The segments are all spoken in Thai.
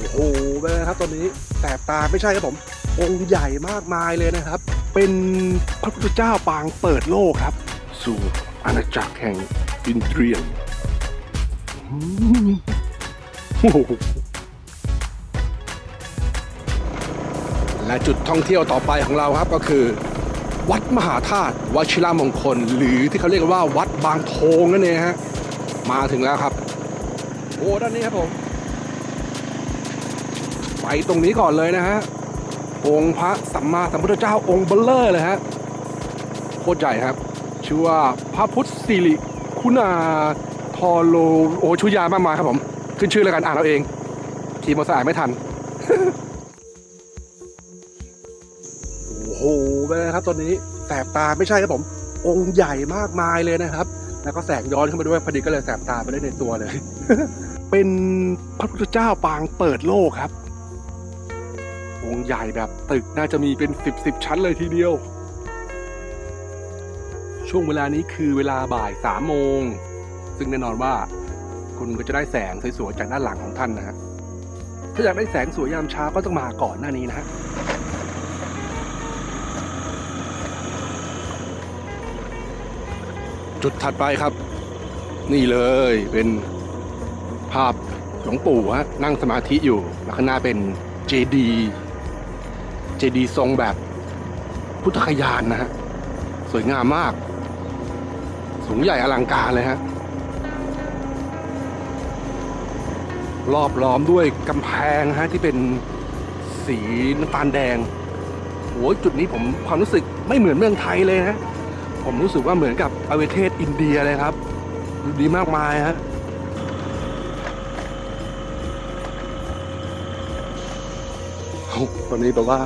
โอ้โหเป็นไงครับตอนนี้แสบตาไม่ใช่ครับผมองค์ใหญ่มากมายเลยนะครับ เป็นพระพุทธเจ้าปางเปิดโลกครับ สู่อาณาจักรแห่งอินเดียนและจุดท่องเที่ยวต่อไปของเราครับก็คือ วัดมหาธาตุวชิรมงคล หรือที่เขาเรียกว่าวัดบางโทงนั่นเองฮะมาถึงแล้วครับ โอ้ด้านนี้ครับผม ไปตรงนี้ก่อนเลยนะฮะ องค์พระสัมมาสัมพุทธเจ้าองค์เบลเลอร์เลยฮะ โคตรใหญ่ครับ ชื่อว่าพระพุทธสิริคุณาทอโลโอชุยามากมายครับผม ขึ้นชื่อแล้วกันอ่านเอาเองทีมภาษาอ่านไม่ทัน โอ้โหเป็นไครับตอนนี้แสบตาไม่ใช่ครับผม องค์ใหญ่มากมายเลยนะครับ แล้วก็แสงย้อนเข้ามาด้วยพอดีก็เลยแสบตาไปได้ในตัวเลย เป็นพระพุทธเจ้าปางเปิดโลกครับ งค์ใหญ่แบบตึกน่าจะมีเป็นสิบสิบชั้นเลยทีเดียว ช่วงเวลานี้คือเวลาบ่ายสามโมง ซึ่งแน่นอนว่าคุณก็จะได้แสงสวยๆจากด้านหลังของท่านนะฮะถ้าอยากได้แสงสวยยามเช้าก็ต้องมาก่อนหน้านี้นะฮะจุดถัดไปครับ นี่เลยเป็นภาพหลวงปู่ฮะนั่งสมาธิอยู่แล้วข้างหน้าเป็นเจดี เจดีทรงแบบพุทธคยานนะฮะ สวยงามมาก สูงใหญ่อลังการเลยฮะ รอบล้อมด้วยกำแพงฮะที่เป็นสีน้ำตาลแดงโอ้จุดนี้ผมความรู้สึกไม่เหมือนเมืองไทยเลยนะ ผมรู้สึกว่าเหมือนกับประเทศอินเดียเลยครับดูดีมากมายฮะโอ้ตอนนี้แบบว่า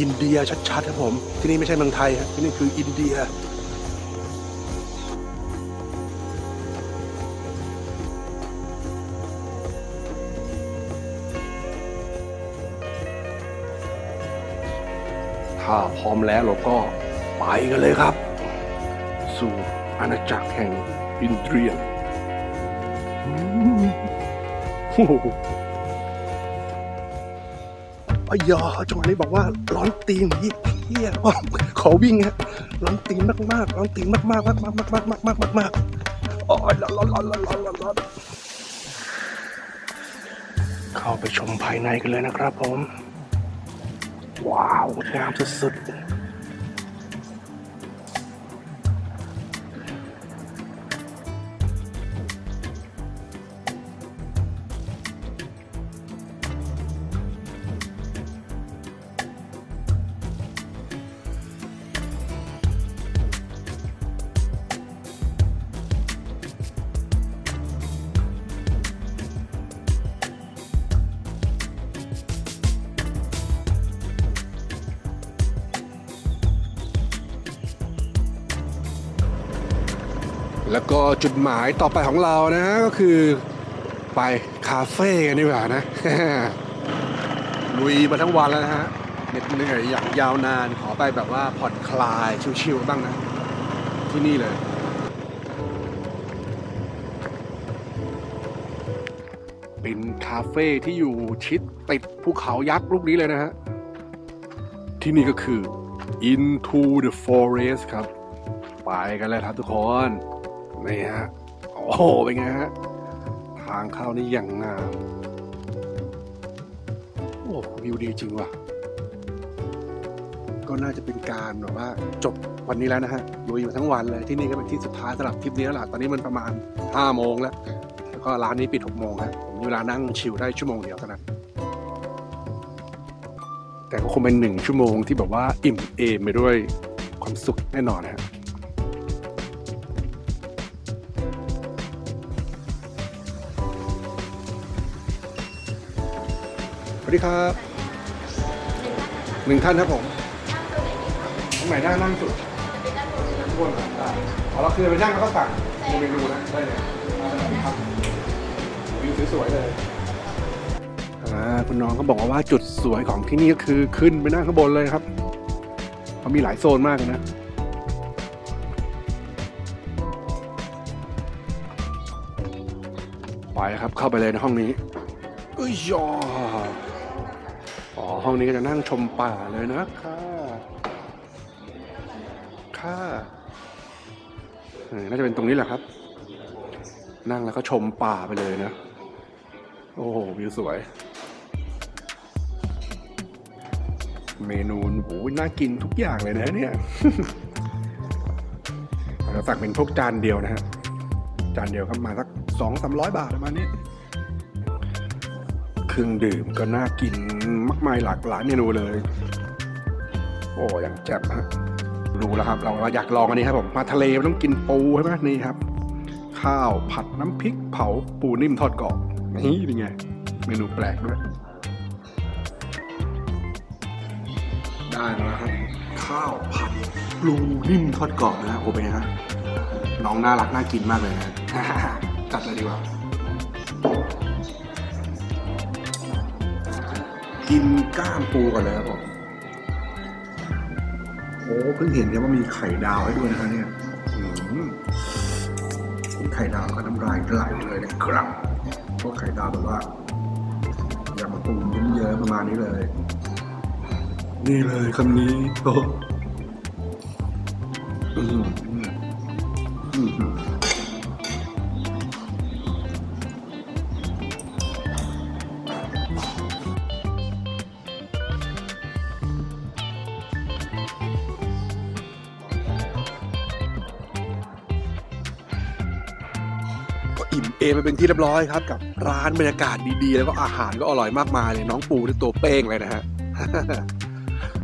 อินเดียชัดๆครับผม ที่นี่ไม่ใช่เมืองไทยครับที่นี่คืออินเดียถ้าพร้อมแล้วเราก็ไปกันเลยครับ สู่อาณาจักรแห่งอินเดียนอืมโอ้ พยอจังหวนี้บอกว่าร้อนตีนยี่เที่ยขอวิ่งฮะร้อนตีนมากๆร้อนตีนมากๆมากๆมากๆมากๆมากๆมากๆอ๋อร้อนร้อนร้อนร้อนร้อนร้อนเข้าไปชมภายในกันเลยนะครับผม ว้าวงามสุดๆ แล้วก็จุดหมายต่อไปของเรานะก็คือไปคาเฟ่กันดีกว่านะลุยมาทั้งวันแล้วนะฮะเหน็ดเหนื่อยอย่างยาวนานขอไปแบบว่าผ่อนคลายชิวๆบ้างนะ ที่นี่เลยเป็นคาเฟ่ที่อยู่ชิดติดภูเขายักษ์ลูกนี้เลยนะฮะ ที่นี่ก็คือ Into the Forest ครับ ไปกันเลยครับทุกคน นี่ฮะ โอ้โห เป็นไงฮะ ทางเข้านี่อย่างงาม โอ้วิวดีจริงว่ะ ก็น่าจะเป็นการแบบว่า จบวันนี้แล้วนะฮะลุยมาทั้งวันเลยที่นี่ก็เป็นที่สุดท้ายสำหรับทริปนี้แล้วล่ะ ตอนนี้มันประมาณ5โมงแล้ว แล้วก็ร้านนี้ปิด6โมงครับผมมีเวลานั่งชิลได้ชั่วโมงเดียวเท่านั้นแต่ก็คงเป็นหนึ่งชั่วโมงที่แบบว่าอิ่มเอมไปด้วยความสุขแน่นอนฮะ วัสดีครับหนึ่งท่านครับผมตรงไหนนั่งนั่งสุดข้างบนครับได้อ๋อเราคือไปนั่งแล้วก็สั่งในเมนูนะได้เลยครับวิวสวยๆเลยอ่าคุณน้องเขาบอกว่าจุดสวยของที่นี่ก็คือขึ้นไปนั่งข้างบนเลยครับเขามีหลายโซนมากเลยนะไปครับเข้าไปเลยในห้องนี้อุ้ยยอ อ๋อห้องนี้ก็จะนั่งชมป่าเลยนะค่ะค่ะเออน่าจะเป็นตรงนี้แหละครับ นั่งแล้วก็ชมป่าไปเลยนะ โอ้โหวิวสวย เมนูโอ้โหน่ากินทุกอย่างเลยนะเนี่ยเราสั่งเป็นพวกจานเดียวนะฮะจานเดียวครับมาสักสองสามร้อยบาทประมาณนี้ เครื่องดื่มก็น่ากินมากมายหลากหลายเมนูเลย โอ้ยังแจ่มฮะดูแล้วครับ เราอยากลองอันนี้ครับผมมาทะเลมันต้องกินปูใช่ไหมนี่ครับ ข้าวผัดน้ำพริกเผาปูนิ่มทอดกรอบนี่เป็นไง เมนูแปลกด้วย ได้แล้วครับข้าวผัดปูนิ่มทอดกรอบนะฮะโอ้เป็นไงฮะน้องน่ารักน่ากินมากเลยนะจัดเลยดีกว่า กินก้ามปูก่อนเลยครับผมโอ้เพิ่งเห็นเนี่ยว่ามีไข่ดาวให้ด้วยนะครับเนี่ยอืมเห็นไข่ดาวก็น้ำลายไหลเลยนะครับพวกไข่ดาวแบบว่าอย่ามาปูเยิ้มๆประมาณนี้เลย นี่เลยคำนี้โอ้ อิ่มเอมไปเป็นที่เรียบร้อยครับ กับร้านบรรยากาศดีๆ แล้วก็อาหารก็อร่อยมากมายเลยน้องปูที่ตัวเป้งเลยนะฮะ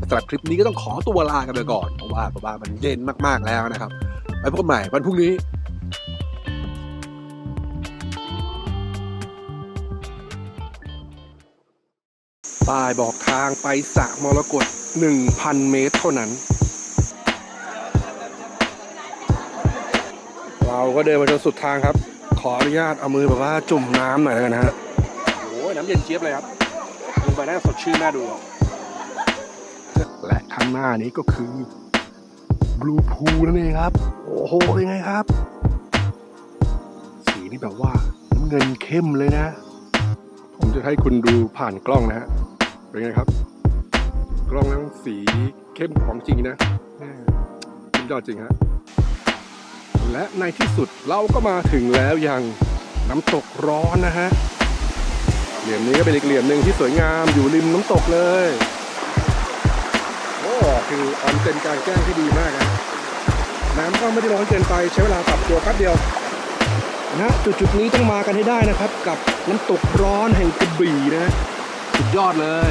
สำหรับคลิปนี้ก็ต้องขอตัวลากันไปก่อนเพราะว่าเพราะว่ามันเย็นมากๆแล้วนะครับไว้พบกันใหม่วันพรุ่งนี้ป้ายบอกทางไปสระมรกต1,000 เมตรเท่านั้น เราก็เดินมาจนสุดทางครับ ขออนุญาตเอามือแบบว่าจุ่มน้ำหน่อยแล้วกันนะฮะโอ้ยน้ำเย็นเจี๊ยบเลยครับลงไปน่าสดชื่นน่าดู และข้างหน้านี้ก็คือบลูพูนั่นเองครับ โอ้โหเป็นไงครับ สีนี่แบบว่าน้ำเงินเข้มเลยนะ ผมจะให้คุณดูผ่านกล้องนะฮะเป็นไงครับ กล้องนั้นสีเข้มของจริงนะแม่สุดยอดจริงฮะ และในที่สุดเราก็มาถึงแล้วยังน้ำตกร้อนนะฮะ เหลี่ยมนี้ก็เป็นอีกเหลี่ยมหนึ่งที่สวยงามอยู่ริมน้ำตกเลย โอ้คือออนเซ็นการแจ้งที่ดีมากนะน้ำก็ไม่ได้ร้อนเกินไปใช้เวลาปรับตัวแป๊บเดียวนะจุดจุดๆนี้ต้องมากันให้ได้นะครับ กับน้ำตกร้อนแห่งกระบี่นะสุดยอดเลย